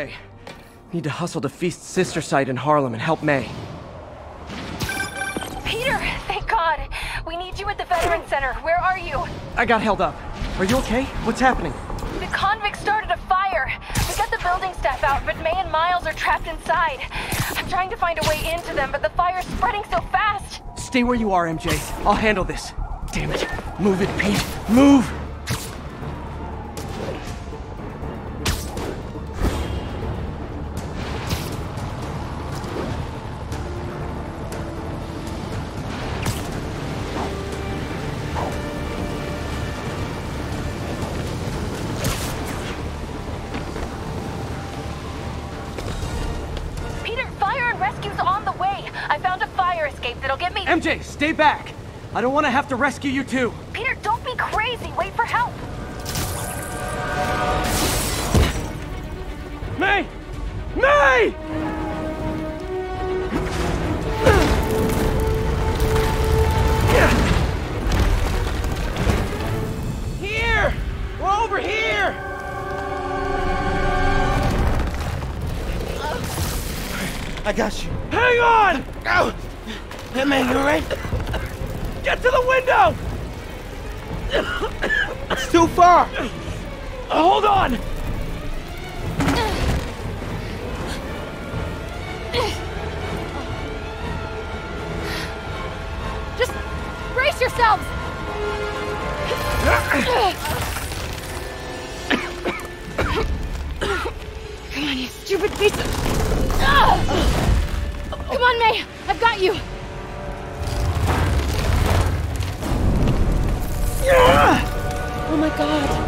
Hey, need to hustle to Feast's sister site in Harlem and help May. Peter, thank God. We need you at the Veteran Center. Where are you? I got held up. Are you okay? What's happening? The convicts started a fire. We got the building staff out, but May and Miles are trapped inside. I'm trying to find a way into them, but the fire's spreading so fast. Stay where you are, MJ. I'll handle this. Damn it. Move it, Pete. Move! I don't want to have to rescue you too. God.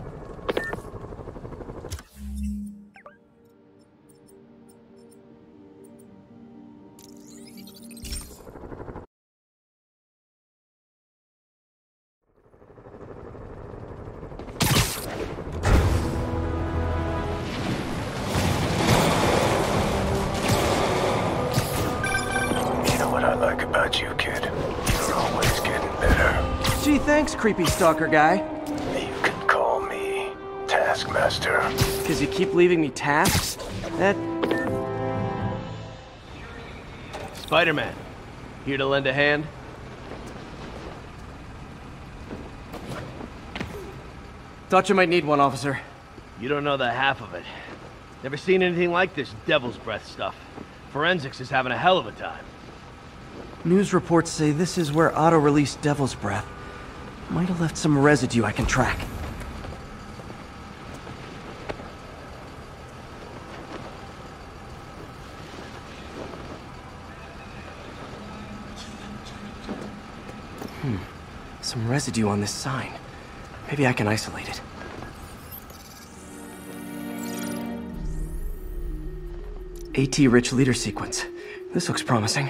Gee, thanks, creepy stalker guy. You can call me Taskmaster. Because you keep leaving me tasks? That Spider-Man, here to lend a hand? Thought you might need one, officer. You don't know the half of it. Never seen anything like this devil's breath stuff. Forensics is having a hell of a time. news reports say this is where Otto released Devil's Breath. Might have left some residue I can track. Hmm. Some residue on this sign. Maybe I can isolate it. AT-rich leader sequence. This looks promising.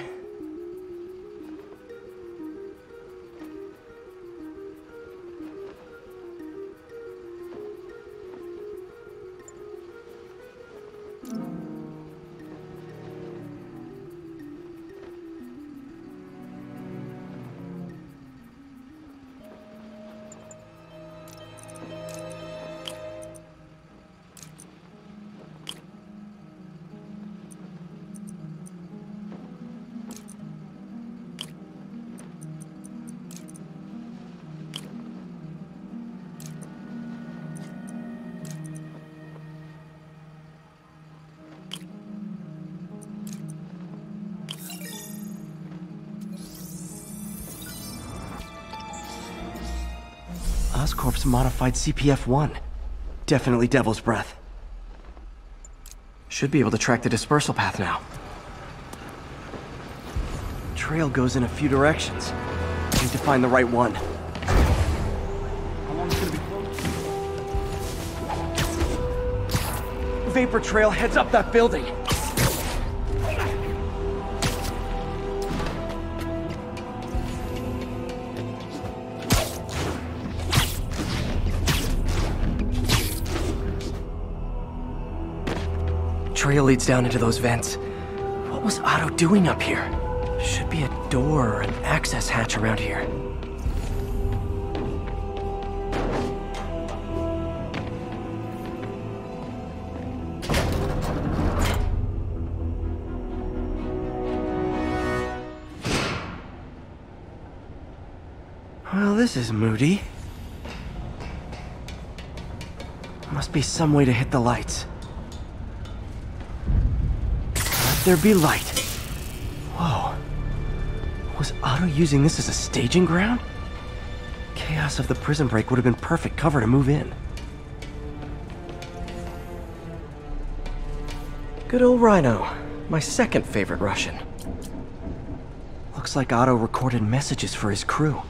Oscorp's modified CPF-1. Definitely Devil's Breath. Should be able to track the dispersal path now. Trail goes in a few directions. Need to find the right one. I want to be cautious vapor trail heads up that building. Leads down into those vents. What was Otto doing up here? Should be a door or an access hatch around here. Well, this is moody. Must be some way to hit the lights. Let there be light. Whoa. Was Otto using this as a staging ground? Chaos of the prison break would have been perfect cover to move in. Good old Rhino. My second favorite Russian. Looks like Otto recorded messages for his crew.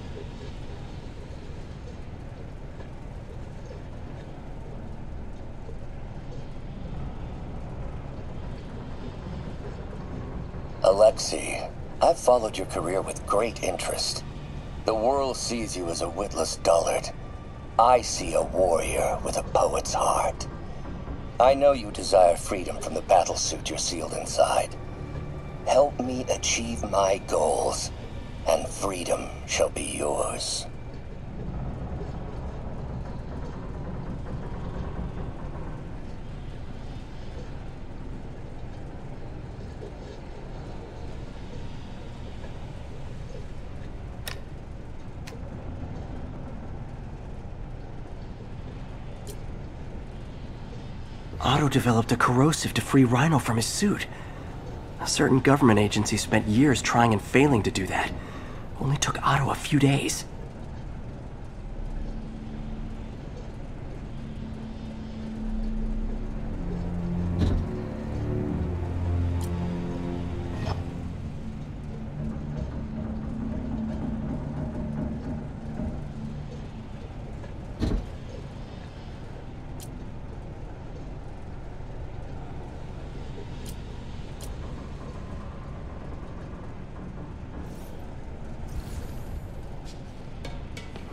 Alexei, I've followed your career with great interest. The world sees you as a witless dullard. I see a warrior with a poet's heart. I know you desire freedom from the battlesuit you're sealed inside. Help me achieve my goals, and freedom shall be yours. Otto developed a corrosive to free Rhino from his suit. A certain government agency spent years trying and failing to do that. Only took Otto a few days.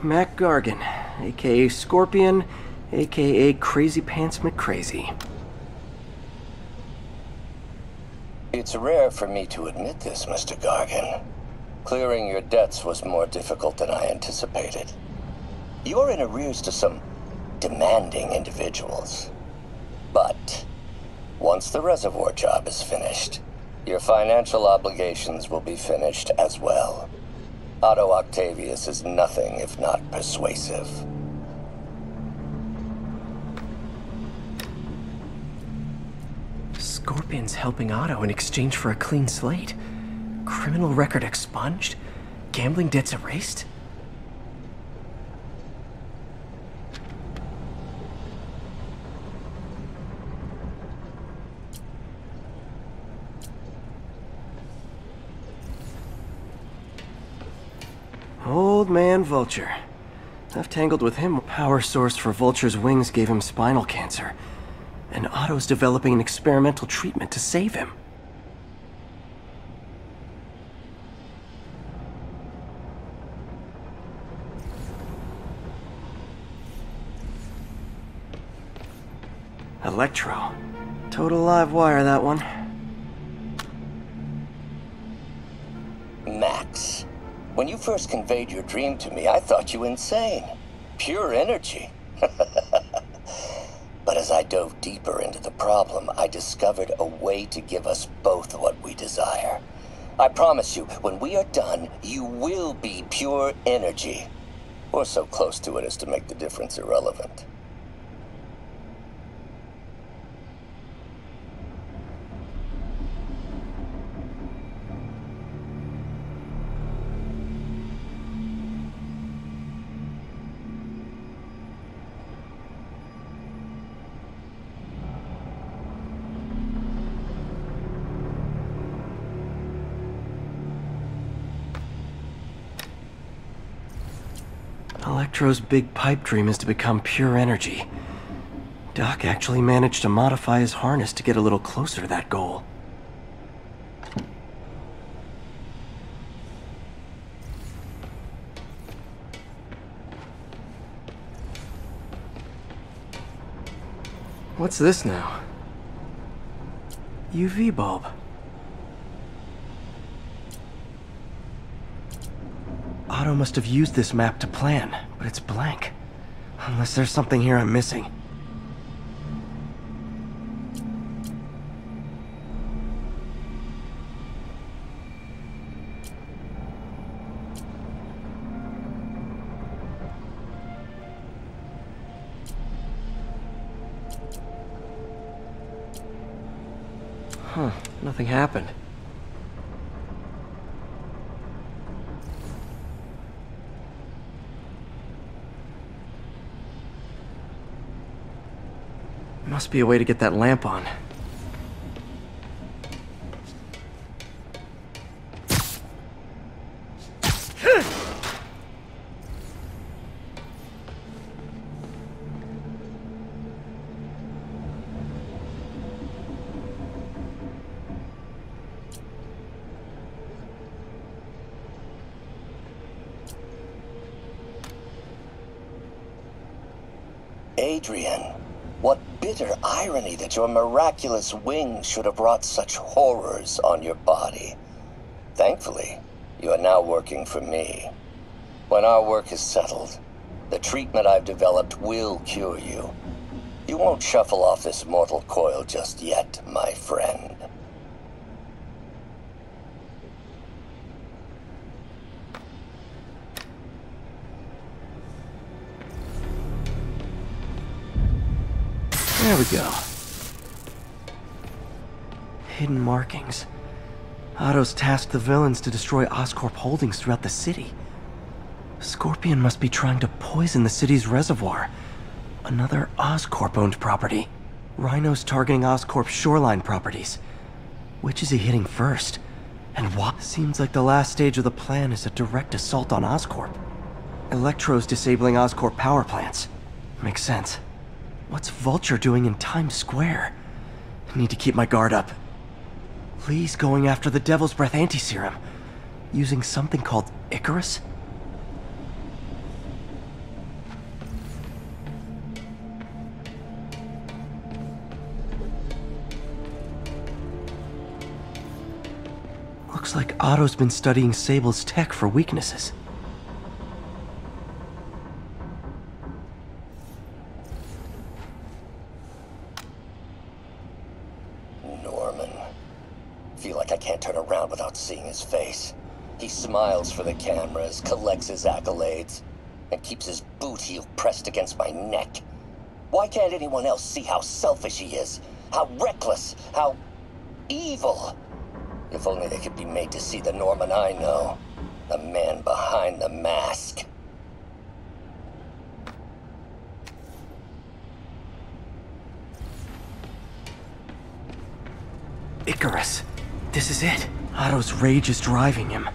Mac Gargan, aka Scorpion, aka Crazy Pants McCrazy. It's rare for me to admit this, Mr. Gargan. Clearing your debts was more difficult than I anticipated. You're in arrears to some demanding individuals. But once the reservoir job is finished, your financial obligations will be finished as well. Otto Octavius is nothing if not persuasive. Scorpion's helping Otto in exchange for a clean slate. Criminal record expunged? Gambling debts erased? Old man Vulture. I've tangled with him. Power source for Vulture's wings gave him spinal cancer. And Otto's developing an experimental treatment to save him. Electro. Total live wire, that one. When you first conveyed your dream to me, I thought you insane. Pure energy. but as I dove deeper into the problem, I discovered a way to give us both what we desire. I promise you, when we are done, you will be pure energy. Or so close to it as to make the difference irrelevant. Electro's big pipe dream is to become pure energy. Doc actually managed to modify his harness to get a little closer to that goal. What's this now? UV bulb. Otto must have used this map to plan, but it's blank. Unless there's something here I'm missing. Huh, nothing happened. Must be a way to get that lamp on. Adrian, bitter irony that your miraculous wings should have brought such horrors on your body. Thankfully, you are now working for me. When our work is settled, the treatment I've developed will cure you. You won't shuffle off this mortal coil just yet, my friend. We go. Hidden markings. Otto's tasked the villains to destroy Oscorp holdings throughout the city. Scorpion must be trying to poison the city's reservoir. Another Oscorp-owned property. Rhino's targeting Oscorp's shoreline properties. Which is he hitting first? And what? Seems like the last stage of the plan is a direct assault on Oscorp. Electro's disabling Oscorp power plants. Makes sense. What's Vulture doing in Times Square? I need to keep my guard up. Li's going after the Devil's Breath anti-serum. Using something called Icarus? Looks like Otto's been studying Sable's tech for weaknesses. Feel like I can't turn around without seeing his face. He smiles for the cameras, collects his accolades, and keeps his boot heel pressed against my neck. Why can't anyone else see how selfish he is? How reckless? How evil? If only they could be made to see the Norman I know. The man behind the mask. Icarus. This is it. Otto's rage is driving him.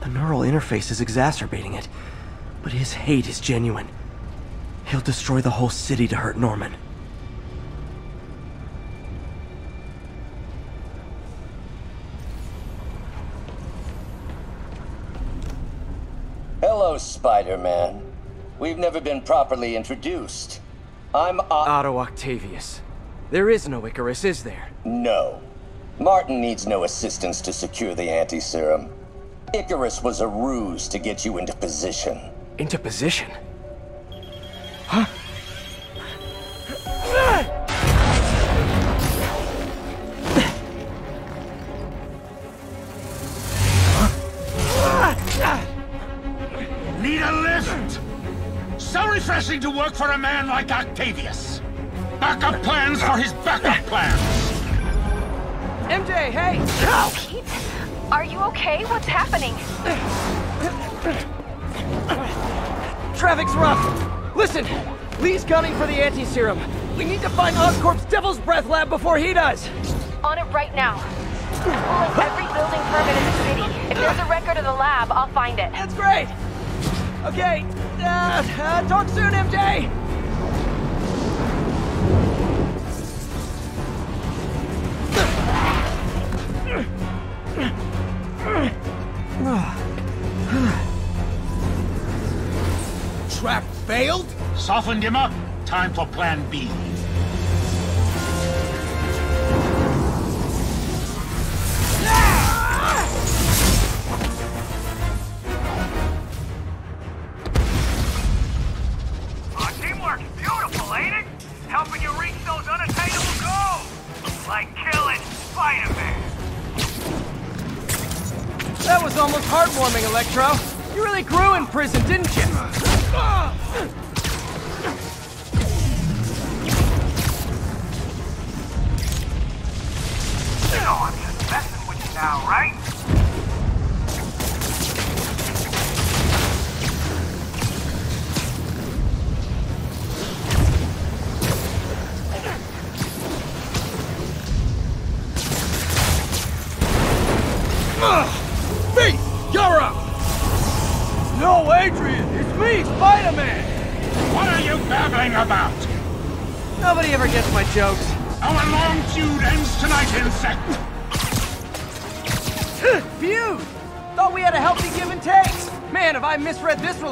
The neural interface is exacerbating it, but his hate is genuine. He'll destroy the whole city to hurt Norman. Hello, Spider-Man. We've never been properly introduced. I'm O- Otto Octavius. There is no Icarus, is there? No. Martin needs no assistance to secure the anti-serum. Icarus was a ruse to get you into position. Into position? Huh? Need a lift? So refreshing to work for a man like Octavius. Backup plans for his backup plans. MJ, hey! Pete, are you okay? What's happening? Traffic's rough. Listen, Li's gunning for the anti-serum. We need to find Oscorp's Devil's Breath lab before he does. On it right now. Pulling every building permit in the city. If there's a record of the lab, I'll find it. That's great. Okay, uh, uh, talk soon, MJ. Trap failed? Softened him up. Time for plan B.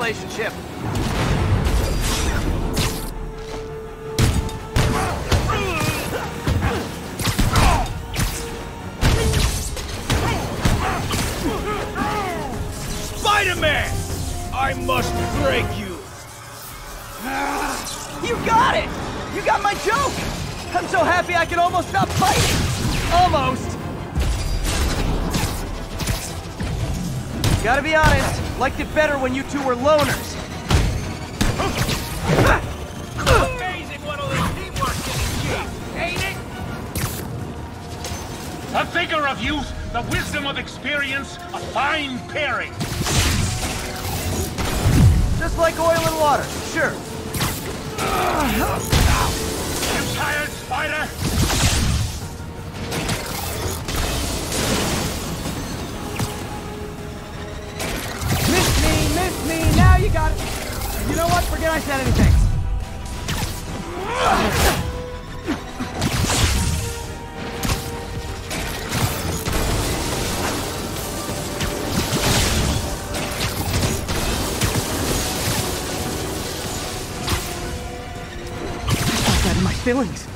relationship. Spider-Man! I must break you. You got it! You got my joke! I'm so happy I can almost stop fighting! Almost! Gotta be honest, liked it better when you two were loners. Amazing what all this teamwork can achieve, ain't it? A vigor of youth, the wisdom of experience, a fine pairing. Just like oil and water, sure. You tired, Spider? Miss me, now you got it. You know what? Forget I said anything. Got in my feelings.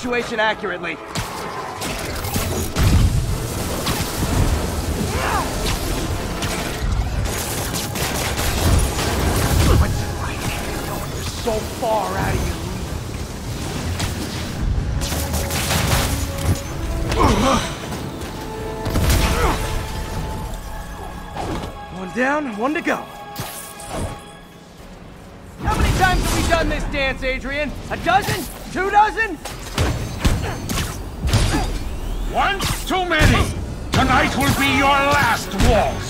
Situation accurately. So far out of One down, one to go. How many times have we done this dance, Adrian? A dozen? Two dozen? One too many! Tonight will be your last waltz!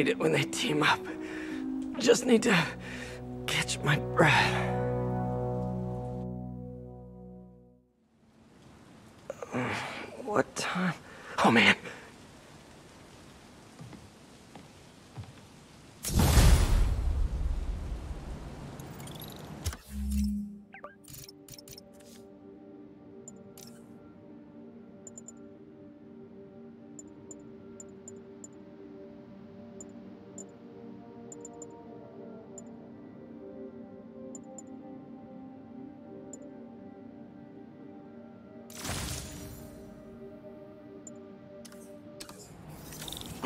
Hate it when they team up. Just need to catch my breath. What time? Oh man.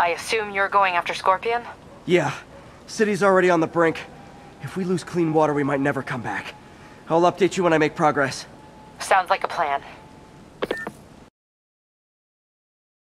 I assume you're going after Scorpion? Yeah. City's already on the brink. If we lose clean water, we might never come back. I'll update you when I make progress. Sounds like a plan.